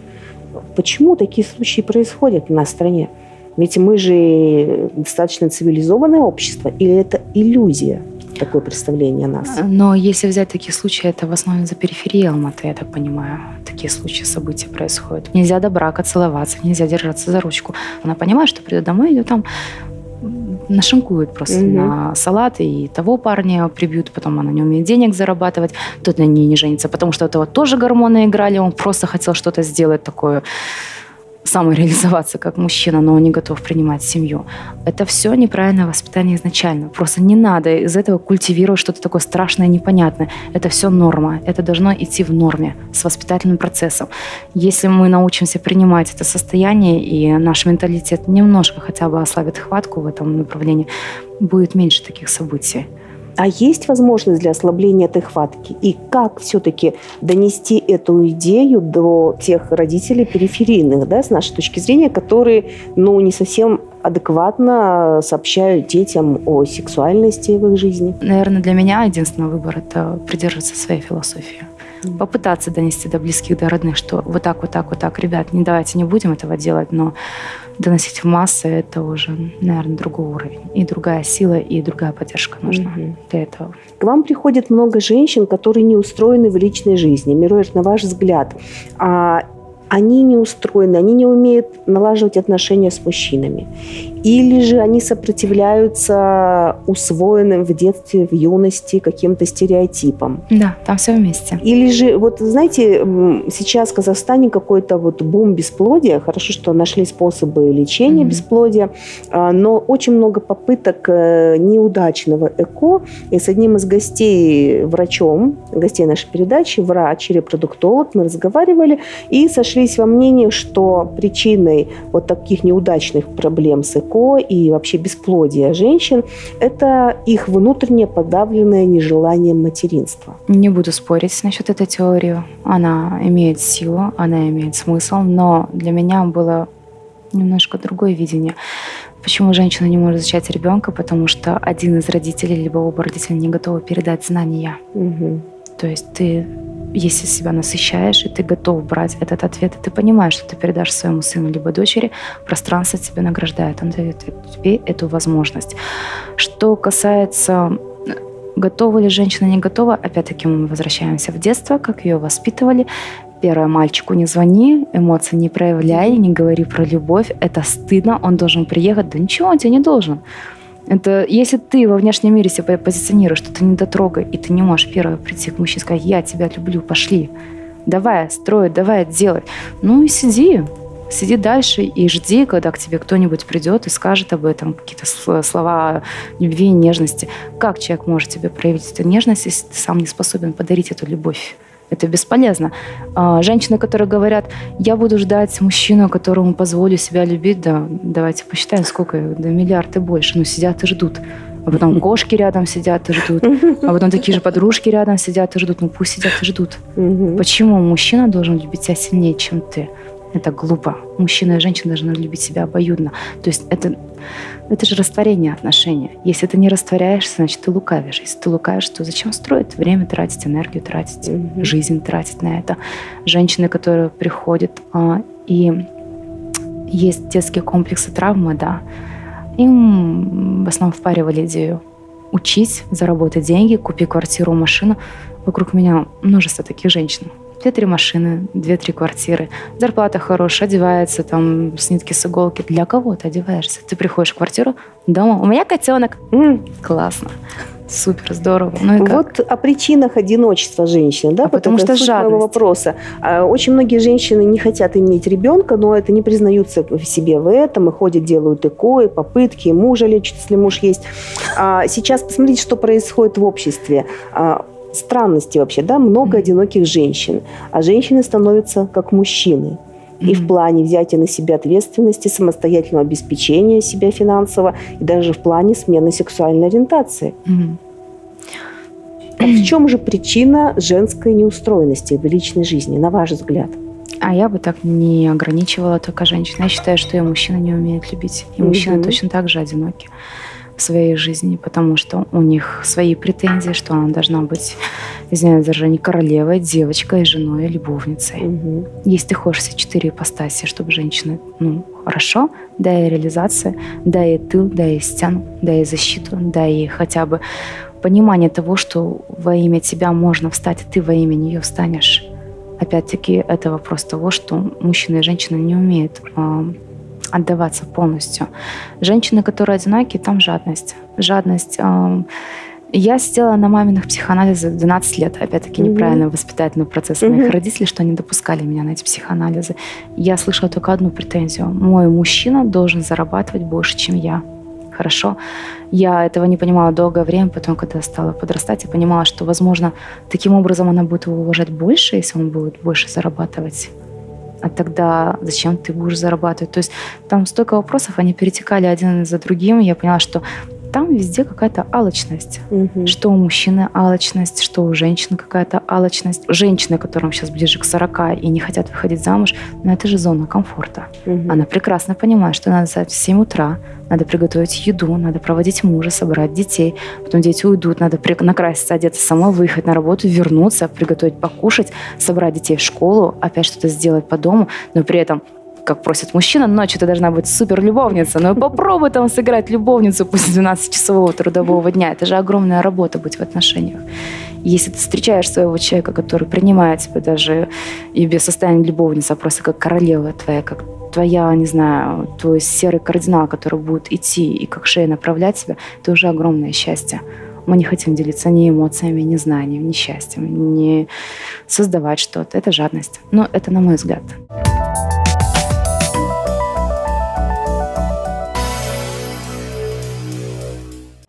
Почему такие случаи происходят нашей стране? Ведь мы же достаточно цивилизованное общество, или это иллюзия? Такое представление о нас. Но если взять такие случаи, это в основном за периферией Алматы, я так понимаю. Такие случаи, события происходят. Нельзя до брака целоваться, нельзя держаться за ручку. Она понимает, что придет домой, ее там нашинкуют просто угу. на салат, и того парня прибьют, потом она не умеет денег зарабатывать, тот на ней не женится, потому что у этого тоже гормоны играли, он просто хотел что-то сделать такое самореализоваться как мужчина, но он не готов принимать семью. Это все неправильное воспитание изначально. Просто не надо из этого культивировать что-то такое страшное, непонятное. Это все норма. Это должно идти в норме с воспитательным процессом. Если мы научимся принимать это состояние, и наш менталитет немножко хотя бы ослабит хватку в этом направлении, будет меньше таких событий. А есть возможность для ослабления этой хватки? И как все-таки донести эту идею до тех родителей периферийных, да, с нашей точки зрения, которые ну, не совсем адекватно сообщают детям о сексуальности в их жизни? Наверное, для меня единственный выбор – это придерживаться своей философии попытаться донести до близких, до родных, что вот так, вот так, вот так, ребят, не давайте, не будем этого делать, но доносить в массы, это уже, наверное, другой уровень. И другая сила, и другая поддержка нужна угу. для этого. К вам приходит много женщин, которые не устроены в личной жизни. Мироир, на ваш взгляд, а они не устроены, они не умеют налаживать отношения с мужчинами. Или же они сопротивляются усвоенным в детстве, в юности каким-то стереотипам. Да, там все вместе. Или же, вот знаете, сейчас в Казахстане какой-то вот бум бесплодия. Хорошо, что нашли способы лечения mm-hmm. бесплодия, а, но очень много попыток э, неудачного ЭКО. И с одним из гостей, врачом, гостей нашей передачи, врач, репродуктолог, мы разговаривали и сошлись во мнении, что причиной вот таких неудачных проблем с ЭКО и вообще бесплодие женщин – это их внутреннее подавленное нежелание материнства. Не буду спорить насчет этой теории. Она имеет силу, она имеет смысл, но для меня было немножко другое видение. Почему женщина не может зачать ребенка? Потому что один из родителей, либо оба родителя не готовы передать знания. Угу. То есть ты если себя насыщаешь, и ты готов брать этот ответ, и ты понимаешь, что ты передашь своему сыну либо дочери, пространство тебя награждает, он дает тебе эту возможность. Что касается готова ли женщина, не готова, опять-таки мы возвращаемся в детство, как ее воспитывали. Первое, мальчику не звони, эмоции не проявляй, не говори про любовь, это стыдно, он должен приехать. Да ничего, он тебе не должен. Это если ты во внешнем мире себя позиционируешь, что ты не дотрогай, и ты не можешь первое прийти к мужчине и сказать, я тебя люблю, пошли. Давай строить, давай делать. Ну и сиди, сиди дальше и жди, когда к тебе кто-нибудь придет и скажет об этом, какие-то слова любви и нежности. Как человек может тебе проявить эту нежность, если ты сам не способен подарить эту любовь? Это бесполезно. А, женщины, которые говорят, я буду ждать мужчину, которому позволю себя любить, да, давайте посчитаем, сколько, да миллиард и больше, но сидят и ждут. А потом [LAUGHS] кошки рядом сидят и ждут. А потом такие же подружки рядом сидят и ждут. Ну пусть сидят и ждут. Почему мужчина должен любить тебя сильнее, чем ты? Это глупо. Мужчина и женщина должны любить себя обоюдно. То есть это, это же растворение отношений. Если ты не растворяешься, значит, ты лукавишь. Если ты лукавишь, то зачем строить? Время тратить, энергию тратить, mm-hmm. жизнь тратить на это. Женщины, которые приходят а, и есть детские комплексы травмы, да, им в основном впаривали идею учить, заработать деньги, купи квартиру, машину. Вокруг меня множество таких женщин две-три машины, две-три квартиры, зарплата хорошая, одевается там с нитки с иголки. Для кого ты одеваешься? Ты приходишь в квартиру, дома, у меня котенок. М-м, классно. Супер, здорово. Ну и вот о причинах одиночества женщин, да? А потому что жадность. вопроса. А, очень многие женщины не хотят иметь ребенка, но это не признаются в себе в этом, и ходят, делают ЭКО, и попытки, и мужа лечат, если муж есть. А сейчас посмотрите, что происходит в обществе а, странности вообще, да, много одиноких женщин, а женщины становятся как мужчины. И в плане взятия на себя ответственности, самостоятельного обеспечения себя финансово, и даже в плане смены сексуальной ориентации. А в чем же причина женской неустроенности в личной жизни, на ваш взгляд? А я бы так не ограничивала только женщин. Я считаю, что и мужчина не умеет любить. И мужчины точно так же одиноки в своей жизни, потому что у них свои претензии, что она должна быть, извиняюсь даже не королевой, девочкой, женой, любовницей. Угу. Если ты хочешь все четыре ипостаси, чтобы женщина, ну, хорошо, дай реализация, дай и тыл, дай и стену, дай и защиту, дай и хотя бы понимание того, что во имя тебя можно встать, и ты во имя нее встанешь. Опять-таки, это вопрос того, что мужчина и женщина не умеют а, отдаваться полностью. Женщины, которые одинокие, там жадность. Жадность. Я сидела на маминых психоанализах 12 лет. Опять-таки, mm-hmm. неправильный воспитательный процесс mm-hmm. моих родителей, что они допускали меня на эти психоанализы. Я слышала только одну претензию. Мой мужчина должен зарабатывать больше, чем я. Хорошо. Я этого не понимала долгое время, потом, когда стала подрастать, я понимала, что, возможно, таким образом она будет его уважать больше, если он будет больше зарабатывать а тогда зачем ты будешь зарабатывать? То есть там столько вопросов, они перетекали один за другим. Я поняла, что там везде какая-то алчность. Угу. Что у мужчины алчность, что у женщины какая-то алчность. Женщины, которым сейчас ближе к 40 и не хотят выходить замуж, но это же зона комфорта. Угу. Она прекрасно понимает, что надо встать в 7 утра, надо приготовить еду, надо проводить мужа, собрать детей. Потом дети уйдут, надо накраситься, одеться самой, выехать на работу, вернуться, приготовить покушать, собрать детей в школу, опять что-то сделать по дому, но при этом как просит мужчина, ночью ты должна быть супер любовница. Ну попробуй там сыграть любовницу после 12-часового трудового дня. Это же огромная работа быть в отношениях. Если ты встречаешь своего человека, который принимает тебя даже и без состояния любовницы, а просто как королева твоя, как твоя, не знаю, твой серый кардинал, который будет идти и как шея направлять тебя, это уже огромное счастье. Мы не хотим делиться ни эмоциями, ни знанием, ни счастьем, не создавать что-то. Это жадность. Но это на мой взгляд.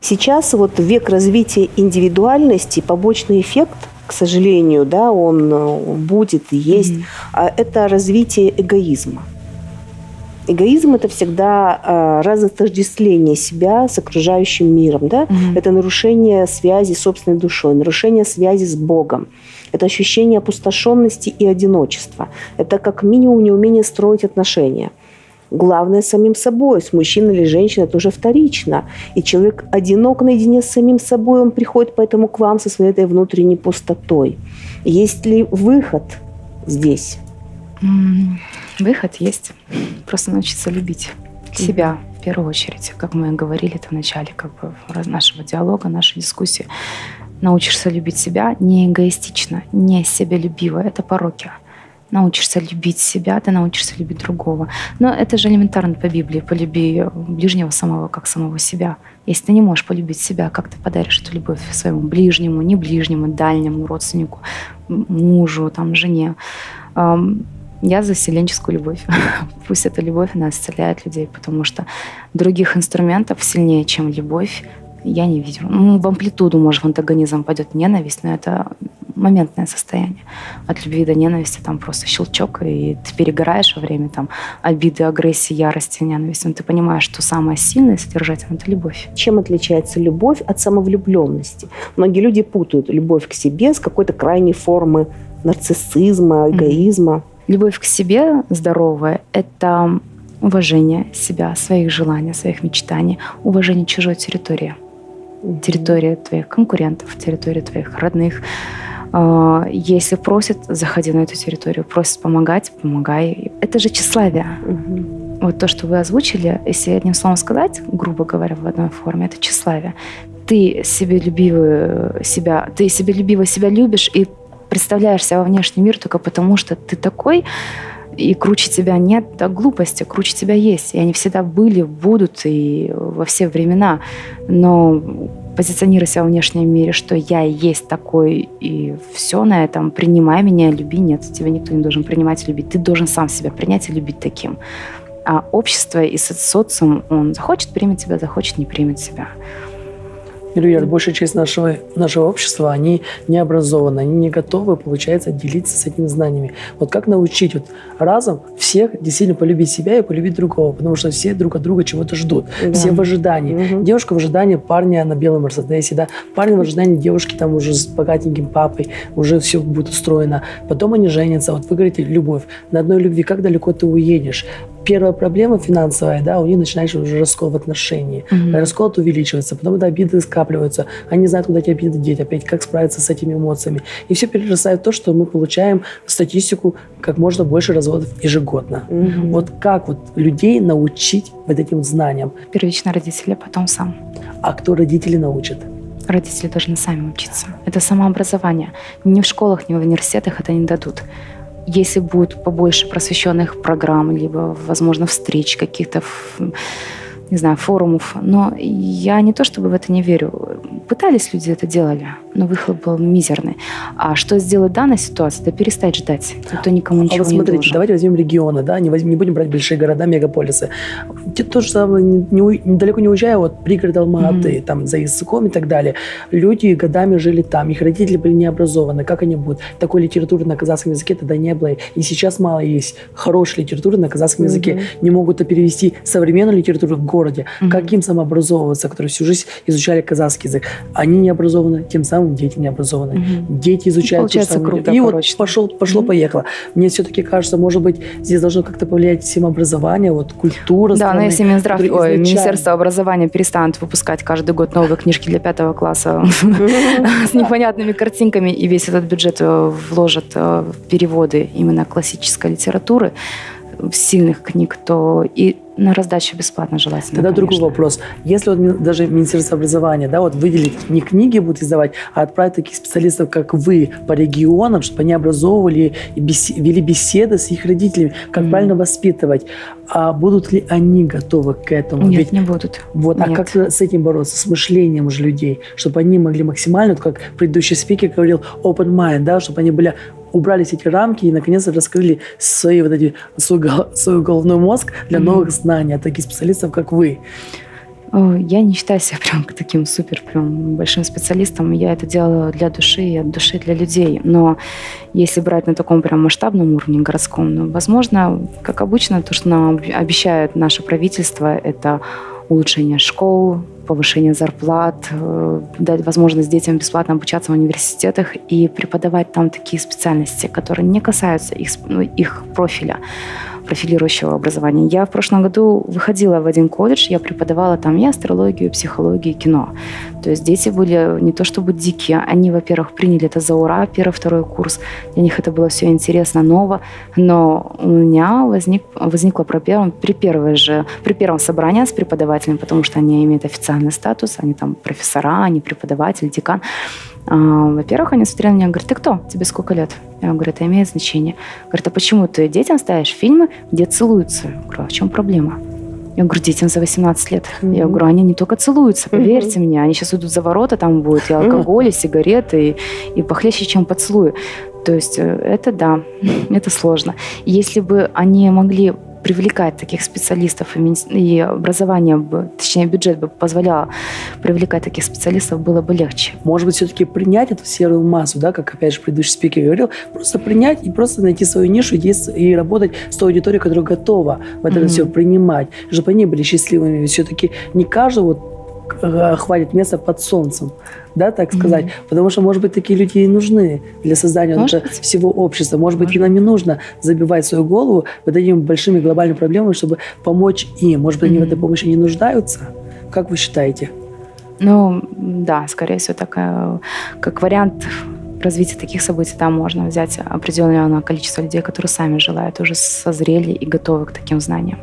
Сейчас вот век развития индивидуальности, побочный эффект, к сожалению, да, он э, будет и есть, mm-hmm. это развитие эгоизма. Эгоизм это всегда э, разотождествление себя с окружающим миром, да? Mm-hmm. Это нарушение связи с собственной душой, нарушение связи с Богом. Это ощущение опустошенности и одиночества. Это как минимум неумение строить отношения. Главное самим собой. С мужчиной или женщиной это уже вторично. И человек одинок наедине с самим собой, он приходит поэтому к вам со своей этой внутренней пустотой. Есть ли выход здесь? Выход есть. Просто научиться любить себя в первую очередь, как мы говорили в начале как бы, нашего диалога, нашей дискуссии. Научишься любить себя не эгоистично, не себялюбиво. Это пороки научишься любить себя, ты научишься любить другого. Но это же элементарно по Библии. Полюби ближнего самого, как самого себя. Если ты не можешь полюбить себя, как ты подаришь эту любовь своему ближнему, не ближнему, дальнему родственнику, мужу, там, жене? Я за вселенческую любовь. [LAUGHS] Пусть эта любовь, она исцеляет людей, потому что других инструментов сильнее, чем любовь, я не вижу. Ну, в амплитуду, может, в антагонизм пойдет ненависть, но это моментное состояние. От любви до ненависти там просто щелчок, и ты перегораешь во время там обиды, агрессии, ярости, ненависти. Но ты понимаешь, что самое сильное содержательное – это любовь. Чем отличается любовь от самовлюбленности? Многие люди путают любовь к себе с какой-то крайней формы нарциссизма, эгоизма. Mm-hmm. Любовь к себе здоровая – это уважение себя, своих желаний, своих мечтаний, уважение чужой территории – территория твоих конкурентов, территория твоих родных. А, если просят, заходи на эту территорию. Просят помогать, помогай. Это же тщеславие. Угу. Вот то, что вы озвучили, если одним словом сказать, грубо говоря, в одной форме, это тщеславие. Ты себе любивую себя, ты себе любиво себя любишь и представляешь себя во внешний мир только потому, что ты такой, и круче тебя нет, да глупости, круче тебя есть. И они всегда были, будут и во все времена. Но позиционируй себя в внешнем мире, что я есть такой, и все на этом, принимай меня, люби. Нет, тебя никто не должен принимать и любить. Ты должен сам себя принять и любить таким. А общество и социум, он захочет, примет тебя, захочет, не примет Илья, большая часть нашего, нашего общества, они не образованы, они не готовы, получается, делиться с этими знаниями. Вот как научить вот разом всех действительно полюбить себя и полюбить другого, потому что все друг от друга чего-то ждут, да. все в ожидании. Угу. Девушка в ожидании парня на белом Мерседесе, да, парень в ожидании девушки там уже с богатеньким папой, уже все будет устроено. Потом они женятся, вот вы говорите, любовь. На одной любви как далеко ты уедешь? Первая проблема финансовая, да, у них начинается уже раскол в отношении. Mm-hmm. Раскол увеличивается, потом это обиды скапливаются. Они знают, куда эти обиды деть, опять как справиться с этими эмоциями. И все перерастает в то, что мы получаем статистику как можно больше разводов ежегодно. Mm-hmm. Вот как вот людей научить вот этим знаниям? Первично родители, потом сам. А кто родители научит? Родители должны сами учиться. Это самообразование. Ни в школах, ни в университетах это не дадут если будет побольше просвещенных программ, либо, возможно, встреч каких-то не знаю, форумов. Но я не то чтобы в это не верю. Пытались люди это делали, но выхлоп был мизерный. А что сделать в данной ситуации? Это перестать ждать. Никто никому ничего а вот смотрите, не должен. давайте возьмем регионы, да, не, возьмем, не будем брать большие города, мегаполисы. То же самое, не, не, недалеко не уезжая, вот пригород Алматы, mm-hmm. там, за языком и так далее. Люди годами жили там, их родители были не образованы. Как они будут? Такой литературы на казахском языке тогда не было. И сейчас мало есть хорошей литературы на казахском mm-hmm. языке. Не могут перевести современную литературу в городе. Mm-hmm. Как им самообразовываться, которые всю жизнь изучали казахский язык? Они не образованы, тем самым дети не образованы. Mm-hmm. Дети изучают... Получается круто, И вот пошел, пошло-поехало. Mm-hmm. Мне все-таки кажется, может быть, здесь должно как-то повлиять самообразование, вот культура Да, страны, но если Минздрав, ой. Министерство образования перестанет выпускать каждый год новые книжки для пятого класса [LAUGHS] с непонятными картинками, и весь этот бюджет э, вложат э, в переводы именно классической литературы, сильных книг, то и на раздачу бесплатно желательно. Тогда конечно. другой вопрос. Если вот даже Министерство образования, да, вот выделить не книги будут издавать, а отправить таких специалистов, как вы, по регионам, чтобы они образовывали и бес... вели беседы с их родителями, как mm-hmm. правильно воспитывать. А будут ли они готовы к этому? Нет, Ведь... не будут. Вот, а Нет. а как с этим бороться? С мышлением уже людей, чтобы они могли максимально, вот как предыдущий спикер говорил, open mind, да, чтобы они были убрались эти рамки и наконец-то раскрыли свои вот эти, свой, свой головной мозг для mm-hmm. новых знаний от таких специалистов, как вы. Я не считаю себя [LAUGHS] прям таким супер прям большим специалистом. Я это делала для души и от души для людей. Но если брать на таком прям масштабном уровне городском, ну, возможно, как обычно, то, что нам обещает наше правительство, это улучшение школ, повышение зарплат, э, дать возможность детям бесплатно обучаться в университетах и преподавать там такие специальности, которые не касаются их, ну, их профиля профилирующего образования. Я в прошлом году выходила в один колледж, я преподавала там и астрологию, и психологию, и кино. То есть дети были не то чтобы дикие, они, во-первых, приняли это за ура, первый, второй курс. Для них это было все интересно, ново. Но у меня возник, возникла проблема при, первой же, при первом собрании с преподавателем, потому что они имеют официальный статус, они там профессора, они преподаватель, декан. А, во-первых, они смотрели на меня и говорят, ты кто? Тебе сколько лет? Я говорю, это имеет значение. Говорят, а почему ты детям ставишь фильмы, где целуются? Я говорю, а в чем проблема? Я говорю, детям за 18 лет. Mm-hmm. Я говорю, они не только целуются, поверьте mm-hmm. мне, они сейчас идут за ворота, там будет и алкоголь, и сигареты, и, и похлеще, чем поцелуи. То есть э, это да, [LAUGHS] это сложно. Если бы они могли привлекать таких специалистов и, и образование, бы, точнее бюджет бы позволял привлекать таких специалистов, было бы легче. Может быть, все-таки принять эту серую массу, да, как опять же предыдущий спикер говорил, просто принять и просто найти свою нишу и, и работать с той аудиторией, которая готова вот mm-hmm. это все принимать, чтобы они были счастливыми. Ведь все-таки не каждый вот хватит места под солнцем, да, так сказать. Mm-hmm. Потому что, может быть, такие люди и нужны для создания может вот всего общества. Может, может быть, нам не нужно забивать свою голову вот этими большими глобальными проблемами, чтобы помочь им. Может быть, mm-hmm. они в этой помощи не нуждаются? Как вы считаете? Ну, да, скорее всего, такая, как вариант развития таких событий, да, можно взять определенное количество людей, которые сами желают, уже созрели и готовы к таким знаниям.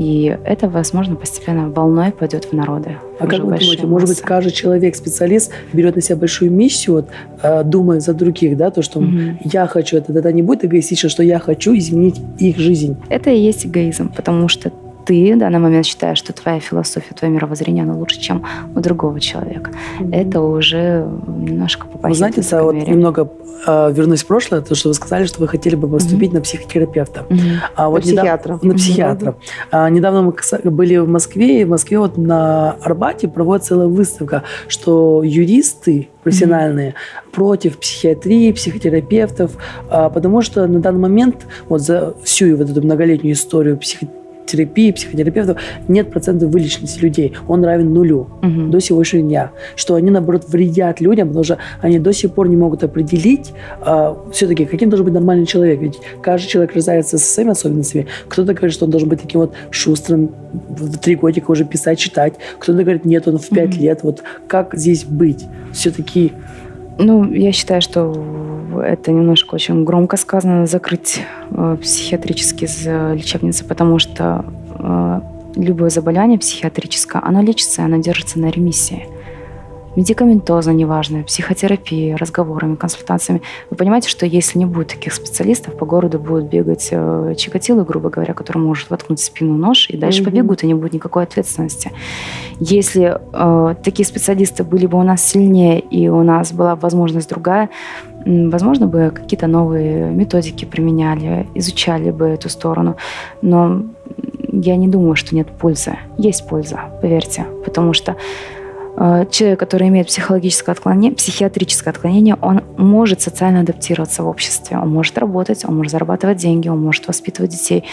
И это, возможно, постепенно волной пойдет в народы. А как вы думаете, может быть, каждый человек, специалист, берет на себя большую миссию, вот, э, думая за других, да, то, что угу. я хочу, это тогда не будет эгоистично, что я хочу изменить их жизнь. Это и есть эгоизм, потому что ты в данный момент считаешь, что твоя философия, твое мировоззрение, оно лучше, чем у другого человека. Mm-hmm. Это уже немножко попасть. Вы знаете, да, вот немного э, вернусь в прошлое, то, что вы сказали, что вы хотели бы поступить mm-hmm. на психотерапевта. Mm-hmm. А, вот на психиатра. Недав... На психиатра. Mm-hmm. А, недавно мы были в Москве, и в Москве вот на Арбате проводится целая выставка, что юристы профессиональные mm-hmm. против психиатрии, психотерапевтов, а, потому что на данный момент вот за всю вот эту многолетнюю историю психотерапии терапии, психотерапевтов нет процента вылеченности людей. Он равен нулю угу. до сегодняшнего дня. Что они, наоборот, вредят людям, потому что они до сих пор не могут определить а, все-таки, каким должен быть нормальный человек. Ведь каждый человек рождается со своими особенностями. Кто-то говорит, что он должен быть таким вот шустрым, в три годика уже писать, читать. Кто-то говорит, нет, он в пять угу. лет. Вот как здесь быть? Все-таки ну, я считаю, что это немножко очень громко сказано, закрыть э, психиатрические лечебницы, потому что э, любое заболевание психиатрическое, оно лечится, оно держится на ремиссии медикаментозно, неважно, психотерапией, разговорами, консультациями. Вы понимаете, что если не будет таких специалистов, по городу будут бегать э, чикатилы, грубо говоря, который может воткнуть в спину нож, и дальше mm-hmm. побегут, и не будет никакой ответственности. Если э, такие специалисты были бы у нас сильнее, и у нас была возможность другая, возможно бы какие-то новые методики применяли, изучали бы эту сторону. Но я не думаю, что нет пользы. Есть польза, поверьте. Потому что человек, который имеет психологическое отклонение, психиатрическое отклонение, он может социально адаптироваться в обществе, он может работать, он может зарабатывать деньги, он может воспитывать детей.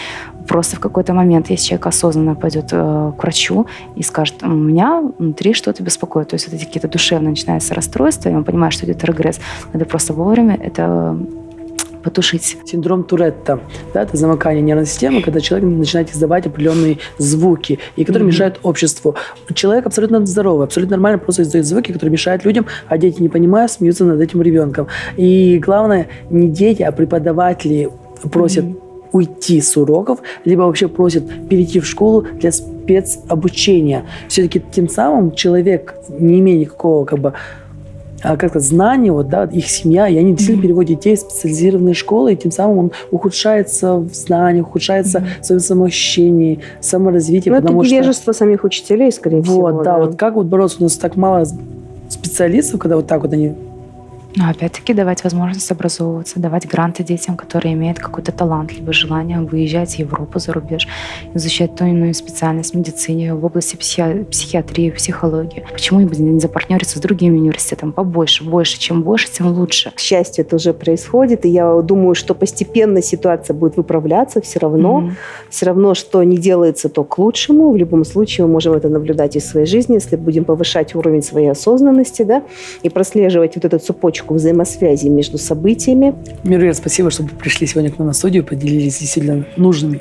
Просто в какой-то момент, если человек осознанно пойдет э, к врачу и скажет, у меня внутри что-то беспокоит, то есть вот эти какие-то душевные начинаются расстройства, и он понимает, что идет регресс, надо просто вовремя это потушить. Синдром Туретта, да, это замыкание нервной системы, когда человек начинает издавать определенные звуки, и которые mm-hmm. мешают обществу. Человек абсолютно здоровый, абсолютно нормально просто издает звуки, которые мешают людям, а дети, не понимая, смеются над этим ребенком. И главное, не дети, а преподаватели просят mm-hmm уйти с уроков, либо вообще просят перейти в школу для спецобучения. Все-таки тем самым человек, не имея никакого как бы как-то знания, вот, да, их семья, и они действительно mm-hmm. переводят детей в специализированные школы, и тем самым он ухудшается в знаниях, ухудшается mm-hmm. в своем самоощущении, саморазвитии. Ну, это невежество что... самих учителей, скорее вот, всего. Да, да, вот как вот бороться? У нас так мало специалистов, когда вот так вот они но опять-таки давать возможность образовываться, давать гранты детям, которые имеют какой-то талант, либо желание выезжать в Европу, за рубеж, изучать ту или иную специальность в медицине, в области психи... психиатрии, психологии. Почему бы не запартнериться с другими университетами побольше, больше, чем больше, тем лучше. К счастью, это уже происходит, и я думаю, что постепенно ситуация будет выправляться все равно. Mm-hmm. Все равно, что не делается, то к лучшему. В любом случае мы можем это наблюдать и в своей жизни, если будем повышать уровень своей осознанности, да, и прослеживать вот эту цепочку точку взаимосвязи между событиями. Мирвер, спасибо, что пришли сегодня к нам на студию, поделились действительно нужными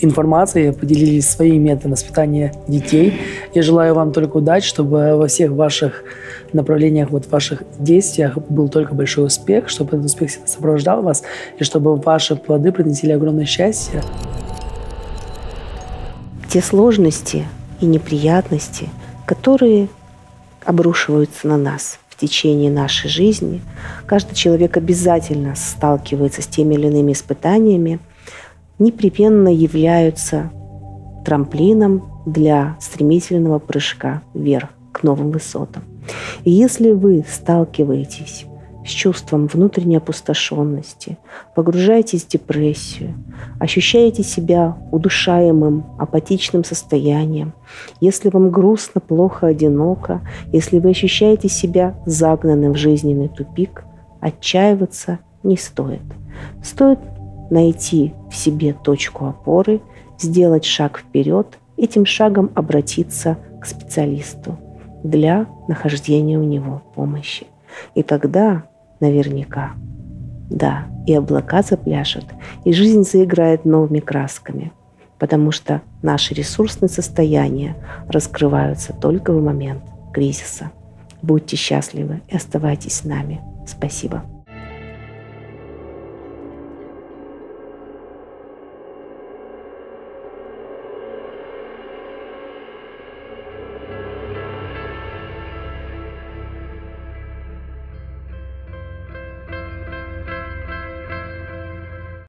информацией, поделились своими методами воспитания детей. Я желаю вам только удачи, чтобы во всех ваших направлениях, вот в ваших действиях был только большой успех, чтобы этот успех сопровождал вас, и чтобы ваши плоды принесли огромное счастье. Те сложности и неприятности, которые обрушиваются на нас – течение нашей жизни. Каждый человек обязательно сталкивается с теми или иными испытаниями, непременно являются трамплином для стремительного прыжка вверх к новым высотам. И если вы сталкиваетесь с чувством внутренней опустошенности, погружаетесь в депрессию, ощущаете себя удушаемым, апатичным состоянием, если вам грустно, плохо, одиноко, если вы ощущаете себя загнанным в жизненный тупик, отчаиваться не стоит. Стоит найти в себе точку опоры, сделать шаг вперед, этим шагом обратиться к специалисту для нахождения у него помощи. И тогда наверняка. Да, и облака запляшут, и жизнь заиграет новыми красками, потому что наши ресурсные состояния раскрываются только в момент кризиса. Будьте счастливы и оставайтесь с нами. Спасибо.